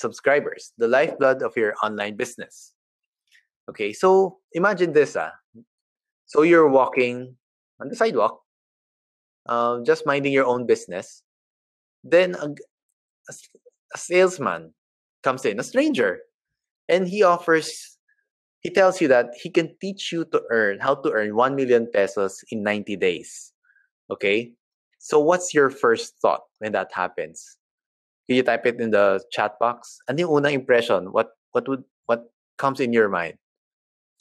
subscribers, the lifeblood of your online business. Okay, so imagine this. Ah. So you're walking on the sidewalk, um, just minding your own business. Then a, a, a salesman comes in, a stranger, and he offers, he tells you that he can teach you to earn, how to earn 1 million pesos in 90 days. Okay? So what's your first thought when that happens? Can you type it in the chat box? Ano yung unang impression? What what would what comes in your mind?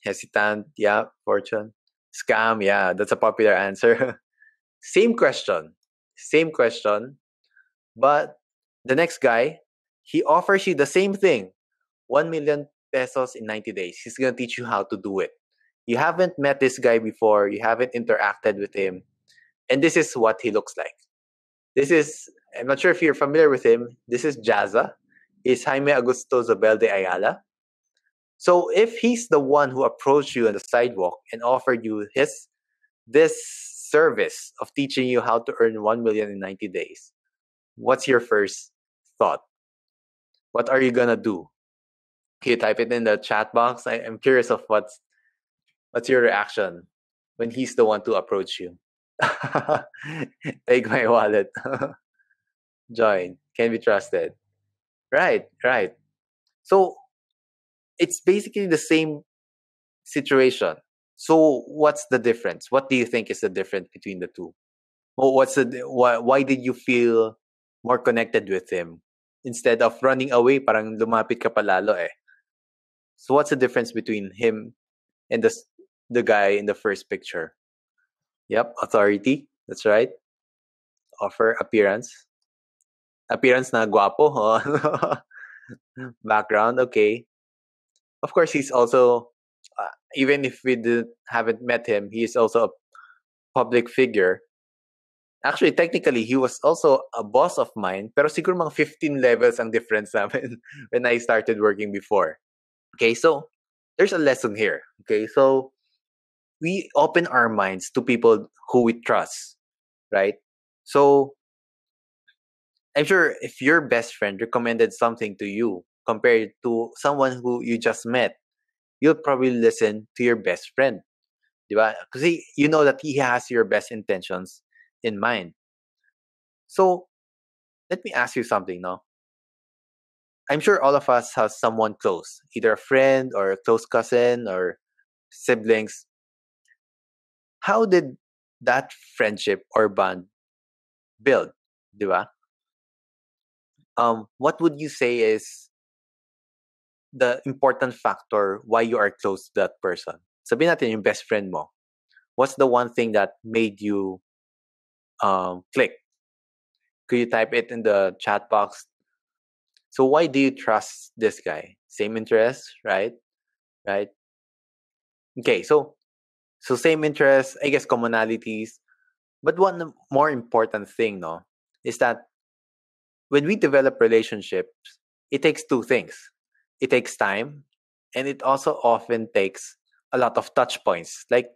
Hesitant, yeah, fortune. Scam, yeah, that's a popular answer. Same question. Same question. But the next guy, he offers you the same thing 1 million pesos in 90 days. He's going to teach you how to do it. You haven't met this guy before, you haven't interacted with him. And this is what he looks like. This is, I'm not sure if you're familiar with him. This is Jazza. He's Jaime Augusto Zobel de Ayala. So if he's the one who approached you on the sidewalk and offered you his this service of teaching you how to earn 1 million in 90 days, what's your first thought? What are you gonna do? Can you type it in the chat box? I, am curious of what's what's your reaction when he's the one to approach you. Take my wallet. Join. Can be trusted. Right, right. So it's basically the same situation. So what's the difference? What do you think is the difference between the two? what's the why, why did you feel more connected with him instead of running away parang lumapit ka palalo eh. So what's the difference between him and the the guy in the first picture? Yep, authority. That's right. Offer appearance. Appearance na guapo. Background, okay of course, he's also uh, even if we did, haven't met him, he is also a public figure. Actually, technically, he was also a boss of mine, pero siguro mga 15 levels ang difference namin when I started working before. Okay, so there's a lesson here. Okay, so we open our minds to people who we trust, right? So I'm sure if your best friend recommended something to you, compared to someone who you just met, you'll probably listen to your best friend. Because you know that he has your best intentions in mind. So, let me ask you something now. I'm sure all of us have someone close, either a friend or a close cousin or siblings. How did that friendship or bond build? Diba? Um, what would you say is the important factor why you are close to that person. Sabihin natin yung best friend mo. What's the one thing that made you um, click? Could you type it in the chat box? So why do you trust this guy? Same interest, right? Right? Okay, so so same interest, I guess commonalities. But one more important thing, no, is that when we develop relationships, it takes two things it takes time and it also often takes a lot of touch points. Like,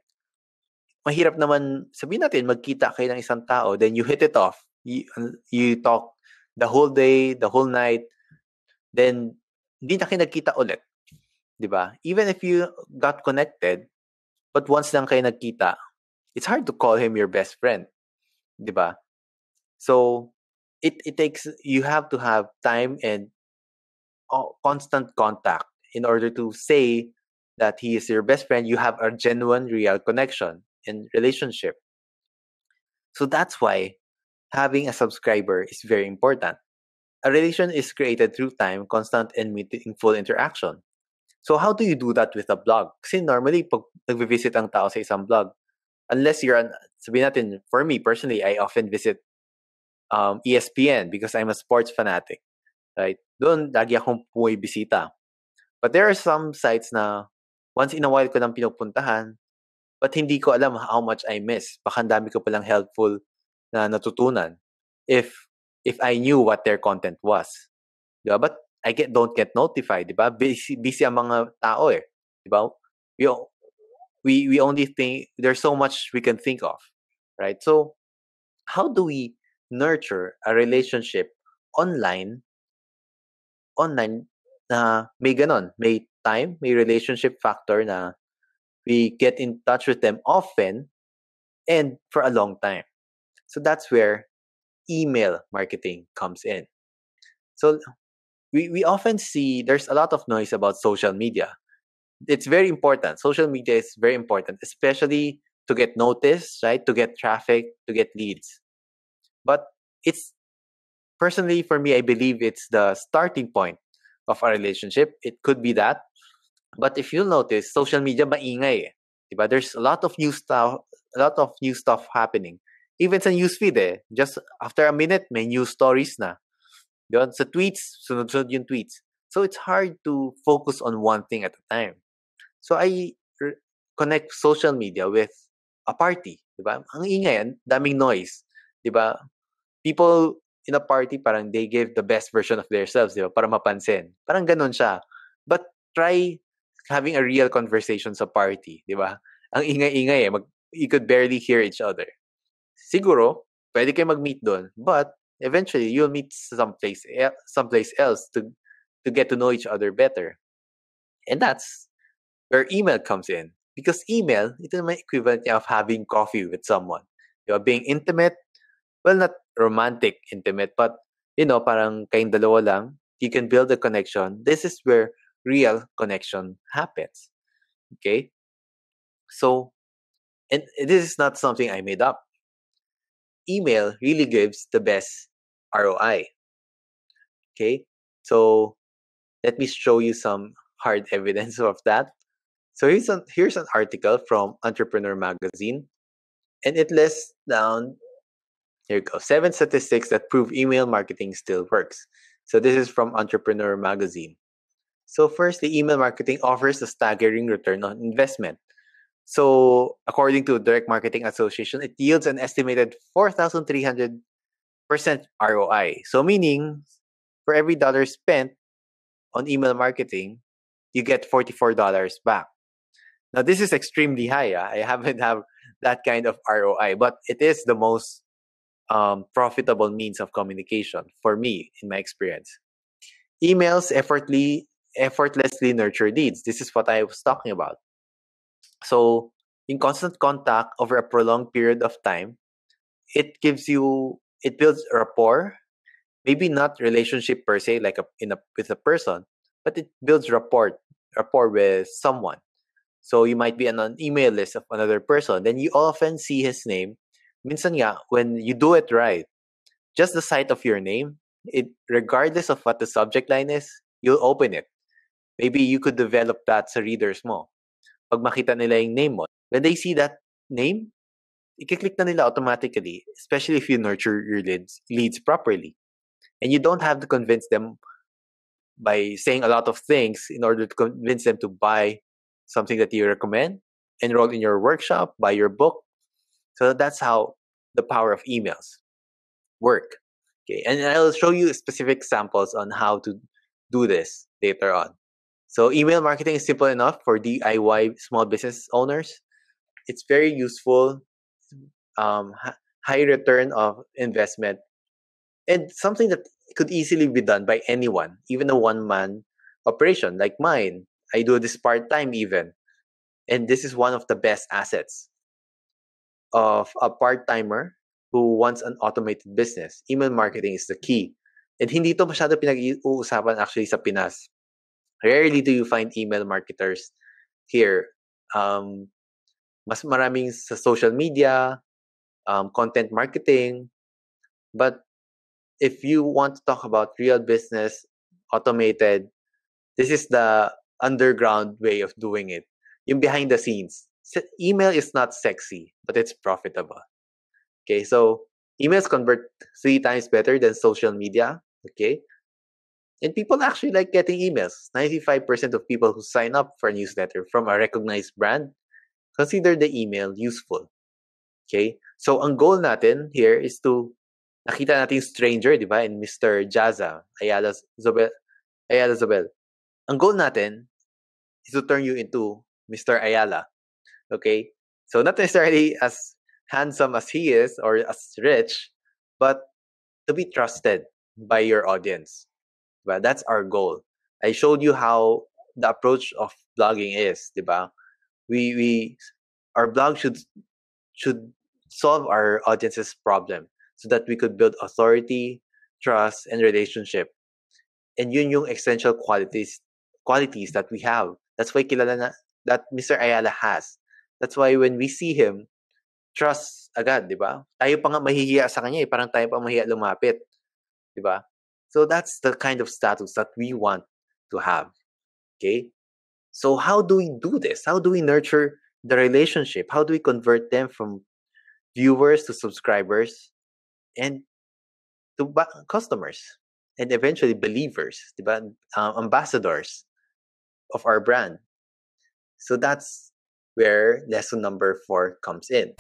mahirap naman, sabihin natin, magkita kayo ng isang tao, then you hit it off. You, you talk the whole day, the whole night, then hindi na kayo nagkita ulit. Di ba? Even if you got connected, but once lang kayo nagkita, it's hard to call him your best friend. Di ba? So, it, it takes, you have to have time and constant contact in order to say that he is your best friend you have a genuine real connection and relationship. So that's why having a subscriber is very important. A relation is created through time constant and meaningful interaction. So how do you do that with a blog? Kasi normally pag nagvi-visit ang tao sa isang blog unless you're an sabihin natin for me personally I often visit um, ESPN because I'm a sports fanatic right doon, lagi akong bumibisita. But there are some sites na once in a while ko lang pinupuntahan, but hindi ko alam how much I miss. Baka dami ko palang helpful na natutunan if if I knew what their content was. Diba? But I get don't get notified, di ba? Busy, busy ang mga tao eh. Di ba? We, we, we only think, there's so much we can think of. Right? So, how do we nurture a relationship online online na may ganon, may time, may relationship factor na we get in touch with them often and for a long time. So that's where email marketing comes in. So we, we often see there's a lot of noise about social media. It's very important. Social media is very important, especially to get noticed, right? To get traffic, to get leads. But it's personally for me, I believe it's the starting point of a relationship. It could be that. But if you'll notice, social media maingay. Eh. Diba? There's a lot of new stuff, a lot of new stuff happening. Even sa newsfeed eh, just after a minute, may new stories na. Yun, sa tweets, sunod-sunod yung tweets. So it's hard to focus on one thing at a time. So I connect social media with a party, ba? Ang ingay, daming noise, 'di ba? People in a party parang they give the best version of themselves, 'di ba? Para mapansin. Parang ganun siya. But try having a real conversation sa party, 'di ba? Ang ingay-ingay eh, mag, you could barely hear each other. Siguro, pwede kayo mag-meet doon, but eventually you'll meet someplace someplace else to to get to know each other better. And that's where email comes in. Because email, ito naman equivalent of having coffee with someone. Know, being intimate, well, not romantic intimate, but, you know, parang kayong dalawa lang, you can build a connection. This is where real connection happens. Okay? So, and this is not something I made up. Email really gives the best ROI. Okay? So, let me show you some hard evidence of that. So here's an, here's an article from Entrepreneur Magazine, and it lists down, here you go, seven statistics that prove email marketing still works. So this is from Entrepreneur Magazine. So first, the email marketing offers a staggering return on investment. So according to Direct Marketing Association, it yields an estimated 4,300% ROI. So meaning, for every dollar spent on email marketing, you get $44 back. Now, this is extremely high. Ah. I haven't have that kind of ROI, but it is the most um, profitable means of communication for me, in my experience. Emails effortlessly, effortlessly nurture leads. This is what I was talking about. So, in constant contact over a prolonged period of time, it gives you, it builds rapport. Maybe not relationship per se, like a, in a with a person, but it builds rapport, rapport with someone. So you might be on an email list of another person. Then you often see his name. Minsan nga, when you do it right, just the sight of your name, it regardless of what the subject line is, you'll open it. Maybe you could develop that sa readers mo. Pag makita nila yung name mo, when they see that name, i-click na nila automatically, especially if you nurture your leads, leads properly. And you don't have to convince them by saying a lot of things in order to convince them to buy something that you recommend, enroll in your workshop, buy your book. So that's how the power of emails work. Okay, and I'll show you specific samples on how to do this later on. So email marketing is simple enough for DIY small business owners. It's very useful, um, high return of investment, and something that could easily be done by anyone, even a one man operation like mine. I do this part time even. And this is one of the best assets of a part timer who wants an automated business. Email marketing is the key. And hindi to masyado pinag-uusapan actually sa Pinas. Rarely do you find email marketers here. Um, mas maraming sa social media, um, content marketing. But if you want to talk about real business, automated, this is the underground way of doing it. Yung behind the scenes. Email is not sexy, but it's profitable. Okay, so emails convert three times better than social media. Okay. And people actually like getting emails. 95% of people who sign up for a newsletter from a recognized brand consider the email useful. Okay? So, ang goal natin here is to nakita natin stranger, di ba? In Mr. Jaza, Ayala Zobel, Ayala Zobel. Ang goal natin is to turn you into Mr. Ayala. Okay? So not necessarily as handsome as he is or as rich, but to be trusted by your audience. Diba? That's our goal. I showed you how the approach of blogging is, diba? We we our blog should should solve our audience's problem so that we could build authority, trust, and relationship. And yun yung essential qualities qualities that we have. That's why kilala na, that Mr. Ayala has. That's why when we see him, trust agad, di ba? Tayo pa nga mahihiya sa kanya eh. Parang tayo pa mahihiya lumapit. Di ba? So that's the kind of status that we want to have. Okay? So how do we do this? How do we nurture the relationship? How do we convert them from viewers to subscribers and to ba- customers and eventually believers, diba? Um, ambassadors of our brand. So that's where lesson number four comes in.